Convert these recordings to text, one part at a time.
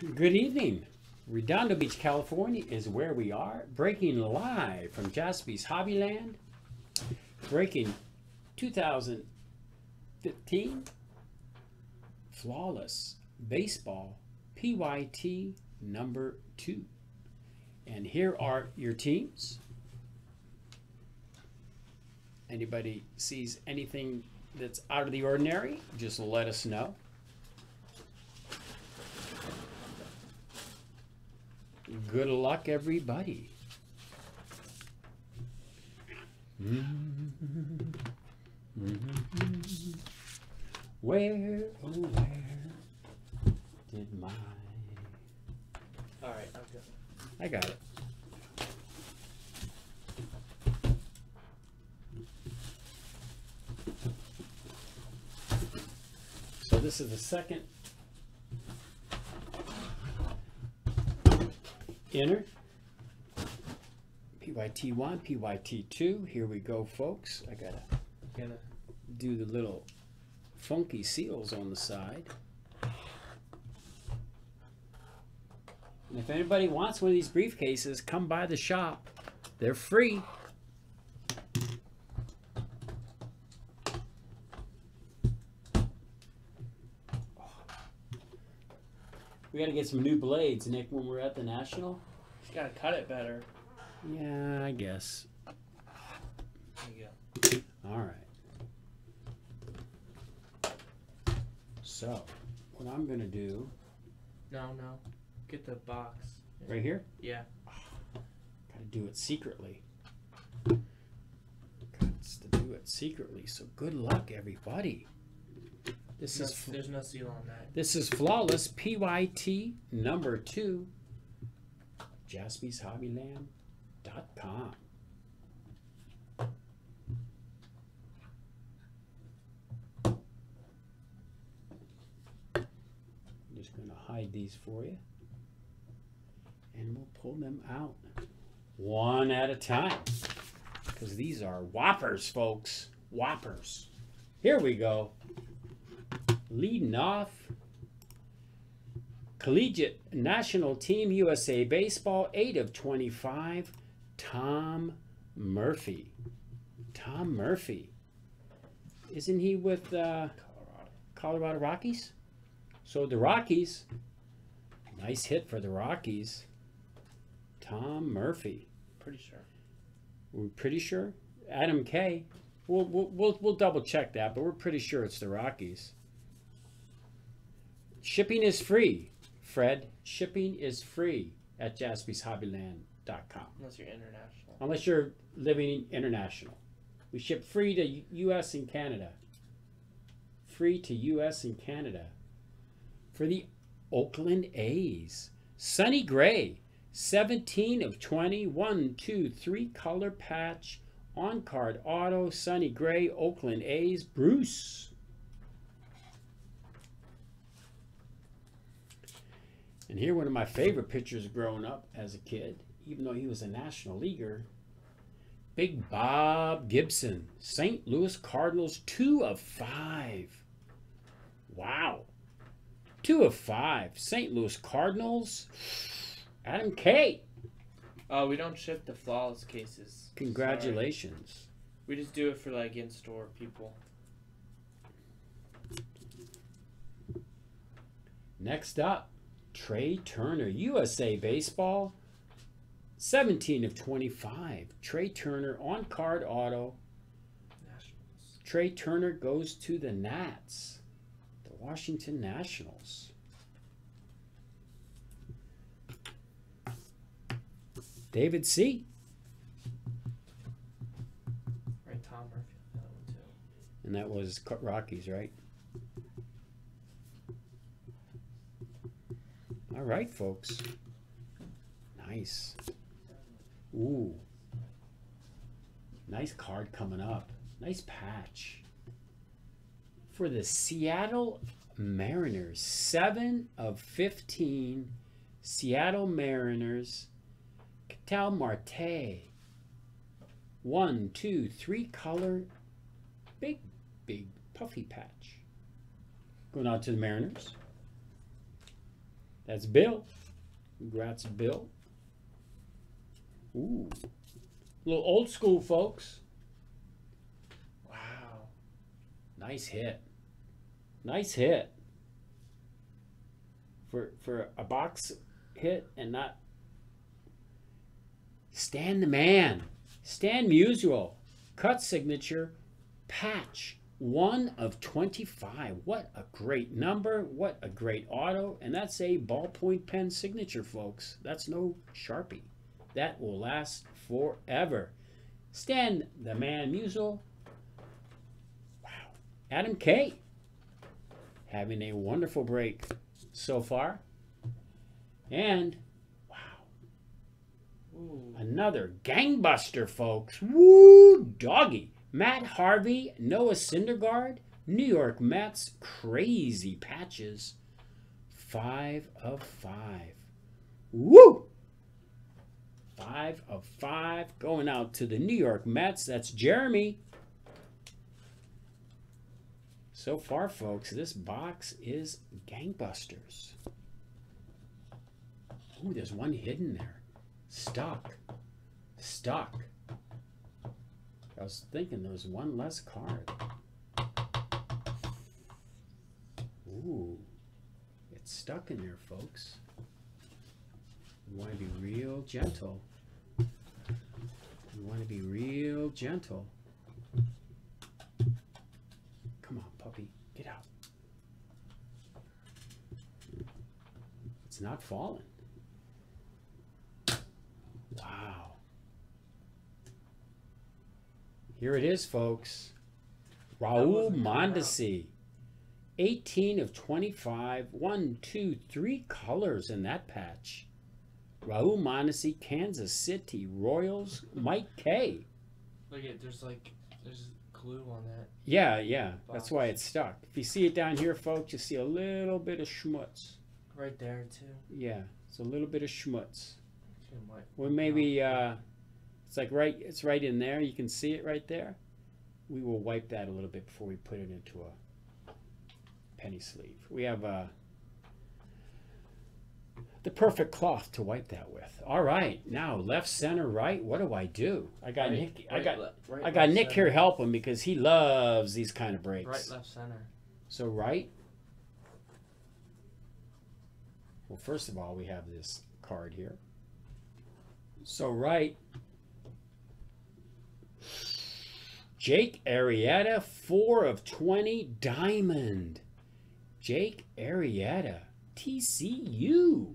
Good evening. Redondo Beach, California is where we are, breaking live from Jaspy's Hobbyland, breaking 2015 Flawless Baseball PYT number two. And here are your teams. Anybody sees anything that's out of the ordinary, just let us know. Good luck, everybody. Where, oh, where did my. All right, good. I got it. So this is the second inner. PYT1, PYT2. Here we go, folks. I gotta Gonna do the little funky seals on the side. And if anybody wants one of these briefcases, come by the shop. They're free. We got to get some new blades, Nick, when we're at the National. just gotta cut it better. Yeah, I guess. There you go. All right. So, what I'm going to do No, no. Get the box. right here, Yeah. got to do it secretly. Got to do it secretly. So, good luck, everybody. This No, is there's no seal on that. this is flawless PYT number two. JaspysHobbyland.com. I'm just going to hide these for you. And we'll pull them out one at a time. Because these are whoppers, folks. Whoppers. Here we go. Leading off, Collegiate National Team USA Baseball, 8 of 25, Tom Murphy. Tom Murphy. Isn't he with uh, Colorado. Colorado Rockies? So the Rockies, nice hit for the Rockies. Tom Murphy. Pretty sure. We're pretty sure. Adam K. We'll, we'll, we'll, we'll double check that, but we're pretty sure it's the Rockies. Shipping is free, Fred. Shipping is free at jaspyshobbyland.com. Unless you're international. Unless you're living international. We ship free to U.S. and Canada. Free to U.S. and Canada. For the Oakland A's. Sonny Gray, 17 of 20, 1, 2, 3 color patch, on card auto, Sonny Gray, Oakland A's, Bruce. And here, one of my favorite pitchers growing up as a kid, even though he was a national leaguer, Big Bob Gibson, St. Louis Cardinals, two of five. Wow. Two of five. St. Louis Cardinals, Adam K. Oh, we don't ship the flawless cases. Sorry. Congratulations. We just do it for like in store people. Next up, Trea Turner, USA Baseball, 17 of 25. Trea Turner on card auto. Nationals. Trea Turner goes to the Nats, the Washington Nationals. David C. Right, Tom Murphy. That one too. And that was Rockies, right? All right, folks. Nice. Ooh. Nice card coming up. Nice patch. For the Seattle Mariners, 7 of 15. Seattle Mariners. Ketel Marte. One, two, three color. Big, big puffy patch. Going out to the Mariners. That's Bill. Congrats, Bill. Ooh. A little old school, folks. Wow. Nice hit. Nice hit. For for a box hit and not Stan the man. Stan Musial. Cut signature. Patch. One of 25. What a great number. What a great auto. And that's a ballpoint pen signature, folks. That's no Sharpie. That will last forever. Stan the man Musial. Wow. Adam K. Having a wonderful break so far. And wow. Ooh. Another gangbuster, folks. Woo, doggy. Matt Harvey, Noah Syndergaard, New York Mets, crazy patches. Five of five. Woo! Five of five going out to the New York Mets. That's Jeremy. So far, folks, this box is gangbusters. Ooh, there's one hidden there. Stuck. Stuck. I was thinking there was one less card. Ooh. It's stuck in there, folks. You want to be real gentle. You want to be real gentle. Come on, puppy. Get out. It's not falling. Wow. Here it is, folks. Raul wasn't coming out. Mondesi. 18 of 25. One, two, three colors in that patch. Raul Mondesi, Kansas City Royals, Mike K. Look at there's like there's glue on that. Yeah, yeah. That's why it's stuck. If you see it down here, folks, you see a little bit of schmutz. Right there too. Yeah, it's a little bit of schmutz. Well, maybe uh, it's like right. It's right in there. You can see it right there. We will wipe that a little bit before we put it into a penny sleeve. We have uh, the perfect cloth to wipe that with. All right, now left, center, right. What do I do? I got Right- Nick. I got right, I got left, Nick center. here helping because he loves these kind of breaks. Right, left, center. So right. Well, first of all, we have this card here. So right. Jake Arrieta, four of twenty, diamond. Jake Arrieta, TCU.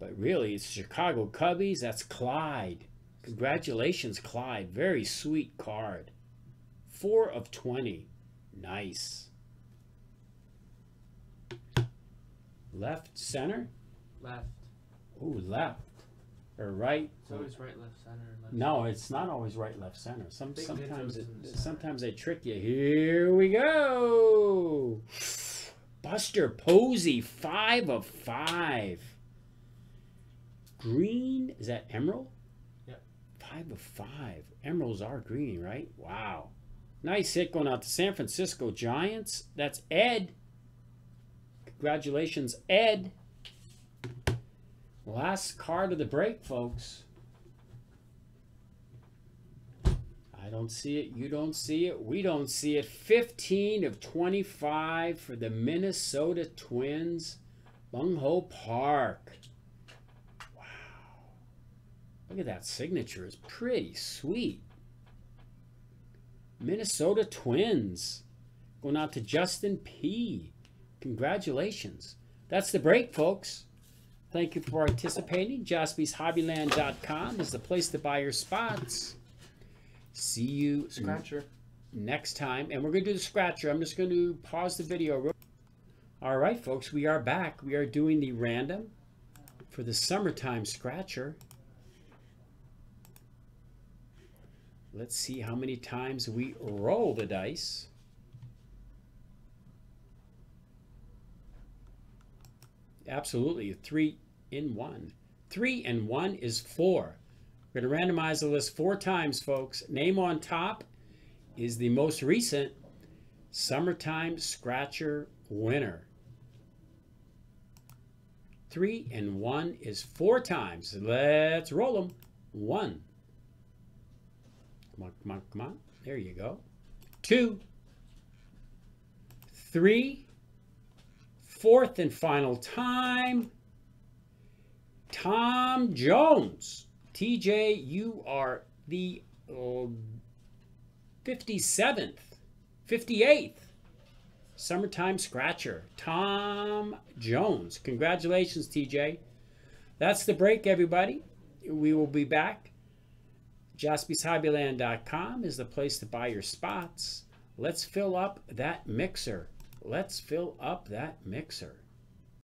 But really, it's Chicago Cubbies. That's Clyde. Congratulations, Clyde. Very sweet card. Four of twenty. Nice. Left, center. Left. Ooh, left. Or right. It's always right, left, center. Left. No, it's not always right, left, center. Some Big sometimes it, the sometimes they trick you. Here we go. Buster Posey, five of five. Green is that emerald? Yep. Five of five. Emeralds are green, right? Wow. Nice hit going out to San Francisco Giants. That's Ed. Congratulations, Ed. Last card of the break, folks. I don't see it. You don't see it. We don't see it. 15 of 25 for the Minnesota Twins. Byung Ho Park. Wow. Look at that signature. It's pretty sweet. Minnesota Twins. Going out to Justin P. Congratulations. That's the break, folks. Thank you for participating. JaspysHobbyland.com is the place to buy your spots. See you Scratcher. next time. And we're going to do the scratcher. I'm just going to pause the video. real- All right, folks, we are back. We are doing the random for the summertime scratcher. Let's see how many times we roll the dice. Absolutely, three in one. Three and one is four. We're going to randomize the list four times, folks. Name on top is the most recent summertime scratcher winner. three, and one is four times. Let's roll them. One. Come on, come on, come on. There you go. Two. Three. Fourth and final time. Tom Jones. TJ, you are the uh, 57th, 58th summertime scratcher. Tom Jones. Congratulations, TJ. That's the break, everybody. We will be back. JaspysHobbyland.com is the place to buy your spots. Let's fill up that mixer. Let's fill up that mixer.